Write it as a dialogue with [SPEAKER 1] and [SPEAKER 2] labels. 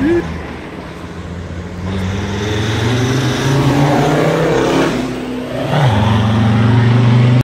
[SPEAKER 1] Beep.